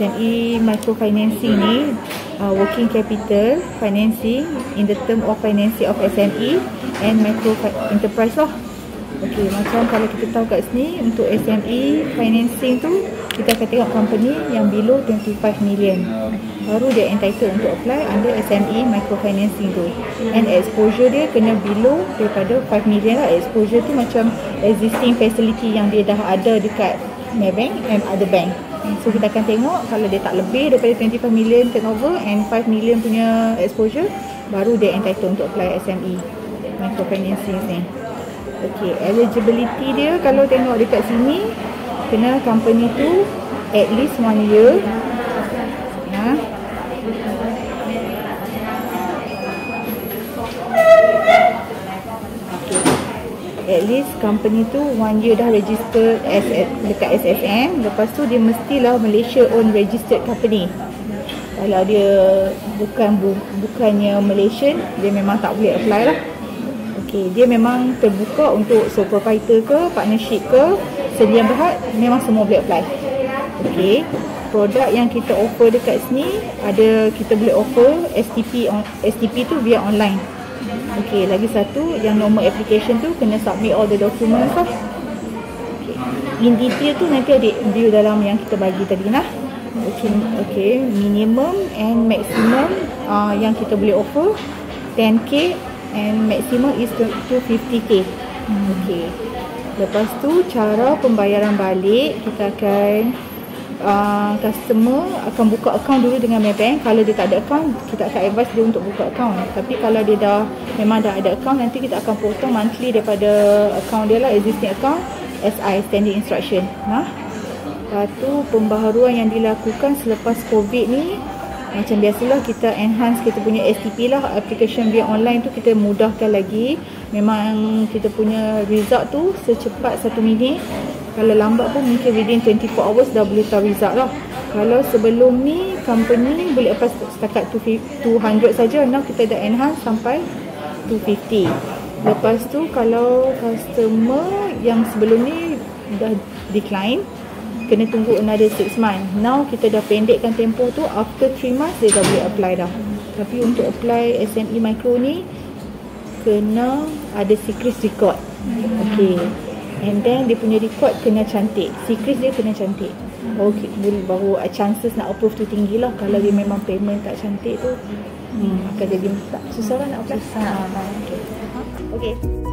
SME microfinancing ni uh, working capital financing in the term of financing of SME and micro enterprise lah. Okey, macam kalau kita tahu kat sini untuk SME financing tu kita akan tengok company yang below 25 million. Baru dia entitled untuk apply under SME microfinancing tu. And exposure dia kena below daripada 5 million lah. Exposure tu macam existing facility yang dia dah ada dekat Maybank and other bank. So kita akan tengok kalau dia tak lebih daripada 25 million turnover and 5 million punya exposure baru dia entitled untuk apply SME microfinancing ni. Okay, eligibility dia kalau tengok dekat sini kena company tu at least one year. Ya. At least company tu one year dah register as dekat SSM Lepas tu dia mestilah Malaysia own registered company Kalau dia bukan bu, bukannya Malaysian Dia memang tak boleh apply lah Okey, dia memang terbuka untuk proprietor ke, partnership ke, sedia berhad, memang semua boleh apply. Okey, produk yang kita offer dekat sini ada kita boleh offer STP STP tu via online. Okey, lagi satu yang normal application tu kena submit all the documents lah. Okay. In detail tu nanti ada view dalam yang kita bagi tadi lah. Okey, okay. minimum and maximum uh, yang kita boleh offer 10k and maximum is 250k. Hmm. Okey. Lepas tu cara pembayaran balik kita akan uh, customer akan buka account dulu dengan Maybank. Kalau dia tak ada account, kita akan advise dia untuk buka account. Tapi kalau dia dah memang dah ada account, nanti kita akan potong monthly daripada account dia lah existing account SI standing instruction. Nah. Lepas tu pembaharuan yang dilakukan selepas COVID ni macam biasalah kita enhance kita punya STP lah application via online tu kita mudahkan lagi memang kita punya result tu secepat satu minit kalau lambat pun mungkin within 24 hours dah boleh tahu result lah kalau sebelum ni company boleh apply setakat 200 saja now kita dah enhance sampai 250 lepas tu kalau customer yang sebelum ni dah decline kena tunggu another 6 months. Now kita dah pendekkan tempoh tu after 3 months dia dah boleh apply dah. Tapi untuk apply SME micro ni kena ada secret record. Okay. And then dia punya record kena cantik. Secret dia kena cantik. Baru, baru chances nak approve tu tinggi lah. Kalau dia memang payment tak cantik tu hmm, akan jadi tak susah lah nak apply. Susah. Okay. okay.